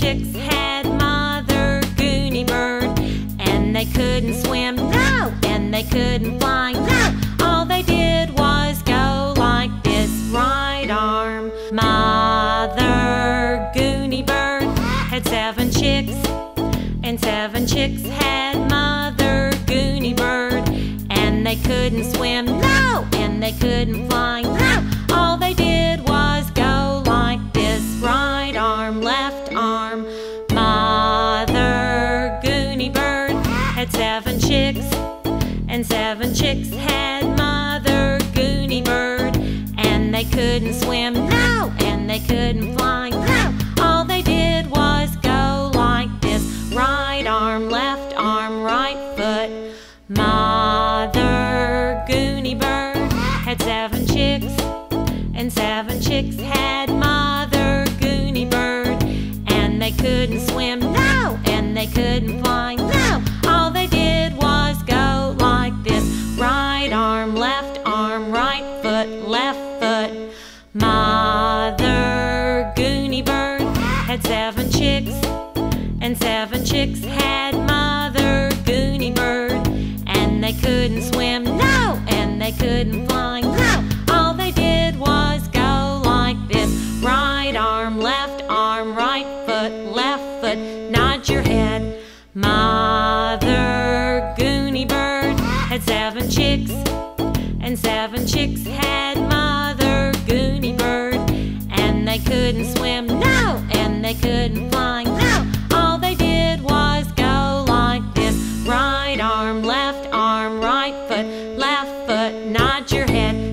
chicks had Mother Gooney Bird, and they couldn't swim, no, and they couldn't fly, no. All they did was go like this, right arm. Mother Gooney Bird had seven chicks, and seven chicks had Mother Gooney Bird, and they couldn't swim, no, and they couldn't fly, no. All they did had seven chicks, and seven chicks had Mother Gooney Bird, and they couldn't swim, no, and they couldn't fly, no. All they did was go like this, right arm, left arm, right foot. Mother Gooney Bird had seven chicks, and seven chicks had Mother Gooney Bird, and they couldn't swim, no, and they couldn't fly, no. Foot, left foot. Mother Gooney Bird had seven chicks, and seven chicks had Mother Gooney Bird, and they couldn't swim, no, and they couldn't fly, no. All they did was go like this, right arm, left arm, right foot, left foot, nod your head. Mother Gooney Bird had seven chicks, and seven chicks had Mother Gooney Bird, and they couldn't swim, no, and they couldn't fly, no. All they did was go like this, right arm, left arm, right foot, left foot, nod your head,